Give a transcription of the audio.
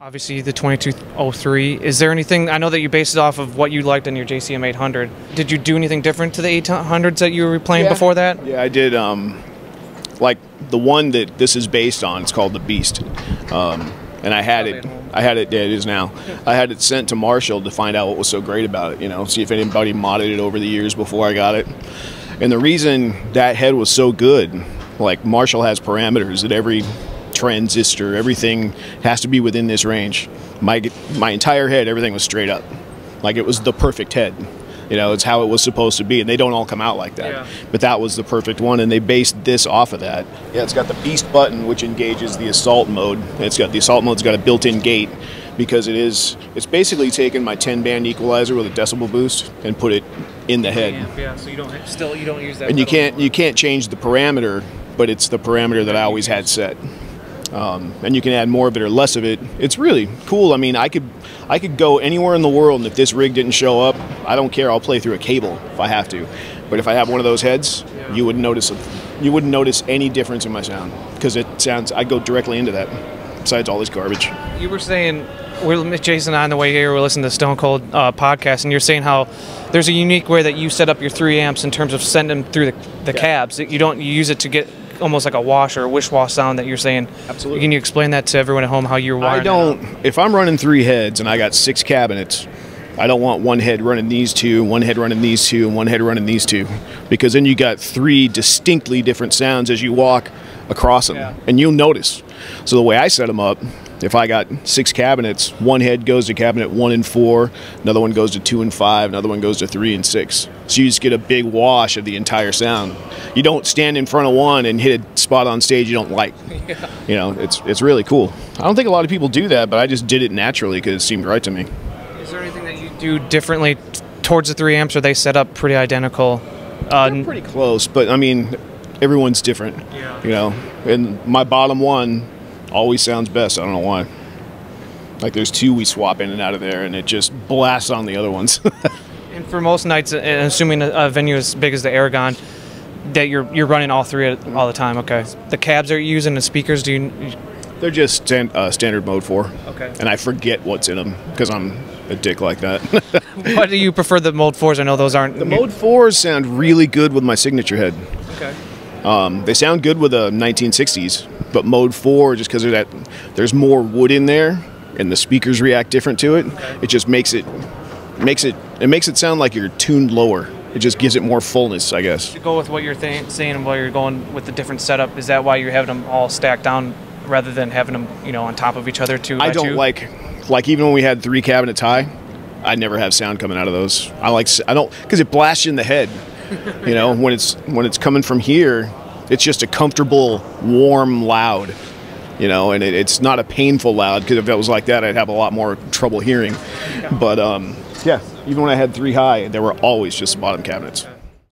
Obviously, the 2203. Is there anything? I know that you based it off of what you liked on your JCM 800. Did you do anything different to the 800s that you were playing Yeah. before that? Yeah, I did. Um, like the one that this is based on, it's called the Beast, um, and I had it. I had it. Yeah, it is now. I had it sent to Marshall to find out what was so great about it. You know, see if anybody modded it over the years before I got it. And the reason that head was so good, like Marshall has parameters that every transistor, everything has to be within this range. My my entire head, everything was straight up, like it was the perfect head. You know, it's how it was supposed to be, and they don't all come out like that. Yeah. But that was the perfect one, and they based this off of that. Yeah, it's got the beast button, which engages the assault mode. It's got the assault mode's got a built-in gate because it is. It's basically taken my 10-band equalizer with a decibel boost and put it in the head Yeah. So you don't still you don't use that. and you can't you can't change the parameter, but it's the parameter that I always had set. Um, and you can add more of it or less of it. It's really cool. I mean, I could I could go anywhere in the world, and if this rig didn't show up, I don't care. I'll play through a cable if I have to. But if I have one of those heads, you wouldn't notice a, you wouldn't notice any difference in my sound because it sounds. I go directly into that. Besides all this garbage. You were saying we're Jason and I on the way here. We're listening to Stone Cold uh, podcast, and you're saying how there's a unique way that you set up your three amps in terms of sending them through the, the Yeah. cabs. That You don't you use it to get almost like a wash or a wish wash sound that you're saying. Absolutely. Can you explain that to everyone at home how you're wiring? I don't. If I'm running three heads and I got six cabinets, I don't want one head running these two, one head running these two, and one head running these two, because then you got three distinctly different sounds as you walk across them, Yeah. and you'll notice. So the way I set them up. If I got six cabinets, one head goes to cabinet one and four, another one goes to two and five, another one goes to three and six. So you just get a big wash of the entire sound. You don't stand in front of one and hit a spot on stage you don't like. You know, it's it's really cool. I don't think a lot of people do that, but I just did it naturally because it seemed right to me. Is there anything that you do differently t- towards the three amps? Or are they set up pretty identical? Uh, They're pretty close, but I mean, everyone's different. Yeah. You know, and my bottom one always sounds best. I don't know why. Like there's two we swap in and out of there, and it just blasts on the other ones. And for most nights, uh, assuming a, venue as big as the Aragon, that you're you're running all three all the time. Okay. The cabs are you using the speakers? Do you? They're just stan- uh, standard mode four. Okay. And I forget what's in them because I'm a dick like that. What do you prefer the mode fours? I know those aren't the mode fours sound really good with my signature head. Okay. Um, they sound good with a 1960s, but mode four, just because there's that there's more wood in there and the speakers react different to it, it just makes it makes it it makes it sound like you're tuned lower. It just gives it more fullness, I guess. To go with what you're saying while you're going with the different setup, is that why you're having them all stacked down rather than having them, you know, on top of each other? Two. I don't two? like like even when we had three cabinets high, I never have sound coming out of those. I like I don't because it blasts you in the head. You know when it's when it's coming from here, it's just a comfortable, warm, loud. You know, and it, it's not a painful loud because if it was like that, I'd have a lot more trouble hearing. But um, yeah, even when I had three high, there were always just bottom cabinets.